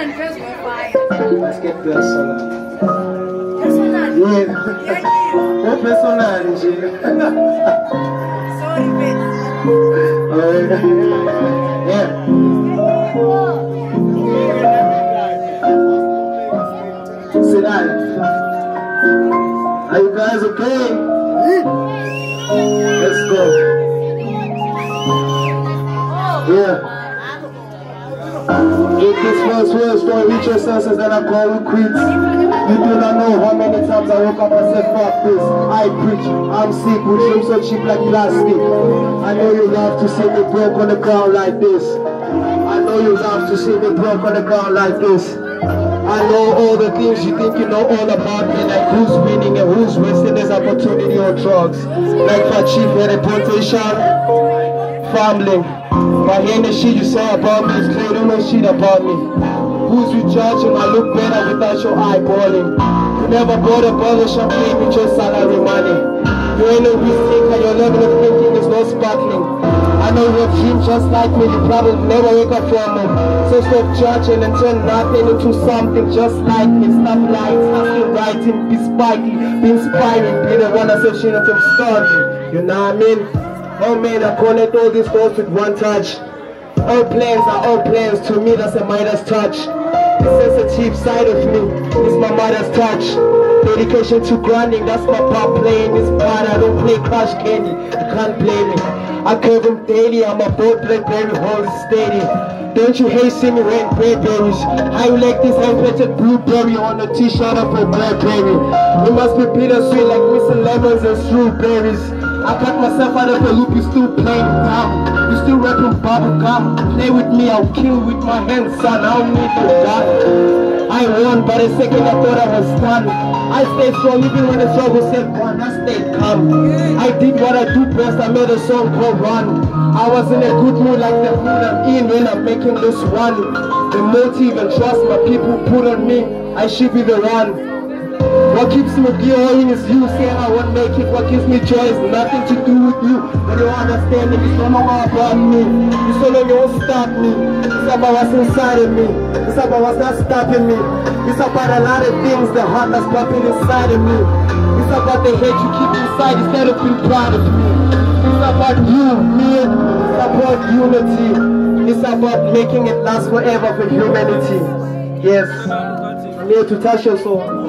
Personal, fine. Let's get personal. Uh, personal. Yeah. Yeah, yeah. Não personal, nje. Sorry, babe. Oh, yeah. Sit down. Are you guys okay? Let's go. Yeah. This first world don't reach your senses, then I call you quits. You do not know how many times I woke up and said, fuck this. I preach, I'm sick with dreams so cheap like plastic. I know you love to see me broke on the ground like this. I know you love to see me broke on the ground like this. I know all the things you think you know all about me, like who's winning and who's wasting this opportunity on drugs. Like FACHIEF reputation, family. But hearing the shit you say about me is clear, don't know shit about me. Who's you judging? I look better without your eyeballing. You never bought a bottle of champagne with your salary money. You ain't no risk your level of thinking is not sparkling. I know your dream just like me, you probably never wake up from it. So stop judging and turn nothing into something just like me. Stop lying, stop still writing, be spiky, be inspiring, be the one that's associated from starting. You know what I mean? Oh man, I connect all these goals with one touch. All plans are all plans, to me that's a Midas touch. The sensitive side of me is my mother's touch. Dedication to grinding, that's my pop playing this part. I don't play Crash Candy, you can't blame me. I curve him daily, I'm a bold blackberry, hold it steady. Don't you hate seeing me wearing Burberries? How you like this hand-painted blueberry on a t-shirt of a Burberry? It must be bittersweet like missing lemons and strawberries. I cut myself out of the loop, you still playing dumb. You still rapping bubble gum. Play with me, I'll kill with my hands, son. I don't need your gun. I won, but a second I thought I was done. I stayed strong even when the struggle said one. I stayed calm. I did what I do best. I made a song called Run. I was in a good mood like the mood I'm in when I'm making this one. The motive and trust my people put on me. I should be the one. What keeps me going is you saying I won't make it. What gives me joy is nothing to do with you. But you understand it, it's no longer about me. It's no longer won't stop me. It's about what's inside of me. It's about what's not stopping me. It's about a lot of things, the heart that's popping inside of me. It's about the hate you keep inside instead of being proud of me. It's about you, me, it's about unity. It's about making it last forever for humanity. Yes, I'm here to touch your soul.